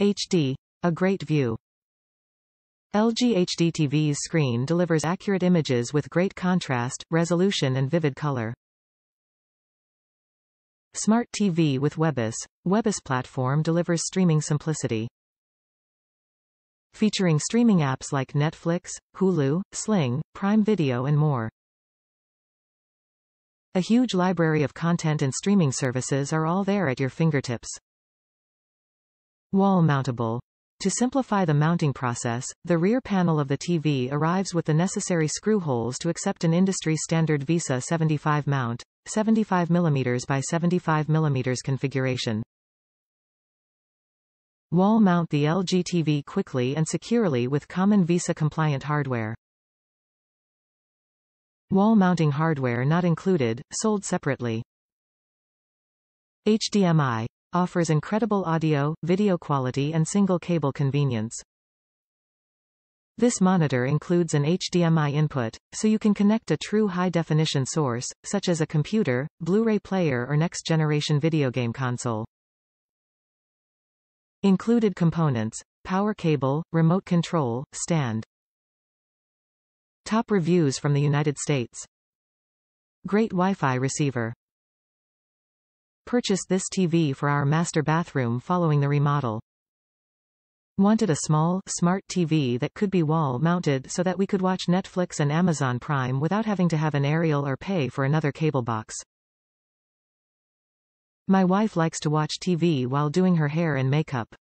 HD. A great view. LG HD TV's screen delivers accurate images with great contrast, resolution and vivid color. Smart TV with webOS. webOS platform delivers streaming simplicity. Featuring streaming apps like Netflix, Hulu, Sling, Prime Video and more. A huge library of content and streaming services are all there at your fingertips. Wall mountable. To simplify the mounting process, the rear panel of the TV arrives with the necessary screw holes to accept an industry standard VESA 75 mount, 75 mm by 75 mm configuration. Wall mount the LG TV quickly and securely with common VESA compliant hardware. Wall mounting hardware not included, sold separately. HDMI offers incredible audio, video quality and single cable convenience. This monitor includes an HDMI input, so you can connect a true high-definition source, such as a computer, Blu-ray player or next-generation video game console. Included components, power cable, remote control, stand. Top reviews from the United States. Great Wi-Fi receiver. Purchased this TV for our master bathroom following the remodel. Wanted a small, smart TV that could be wall-mounted so that we could watch Netflix and Amazon Prime without having to have an aerial or pay for another cable box. My wife likes to watch TV while doing her hair and makeup.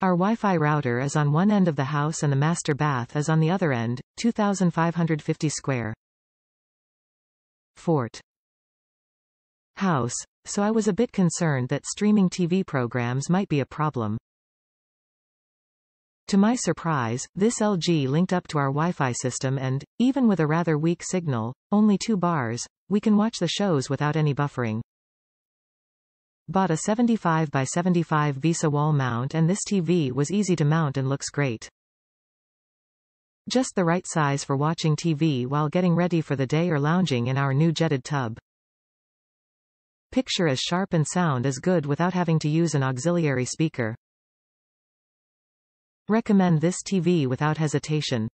Our Wi-Fi router is on one end of the house and the master bath is on the other end, 2550 square. Fort. House. So I was a bit concerned that streaming TV programs might be a problem. To my surprise, this LG linked up to our Wi-Fi system and, even with a rather weak signal, only two bars, we can watch the shows without any buffering. Bought a 75 by 75 VESA wall mount and this TV was easy to mount and looks great. Just the right size for watching TV while getting ready for the day or lounging in our new jetted tub. Picture as sharp and sound as good without having to use an auxiliary speaker. Recommend this TV without hesitation.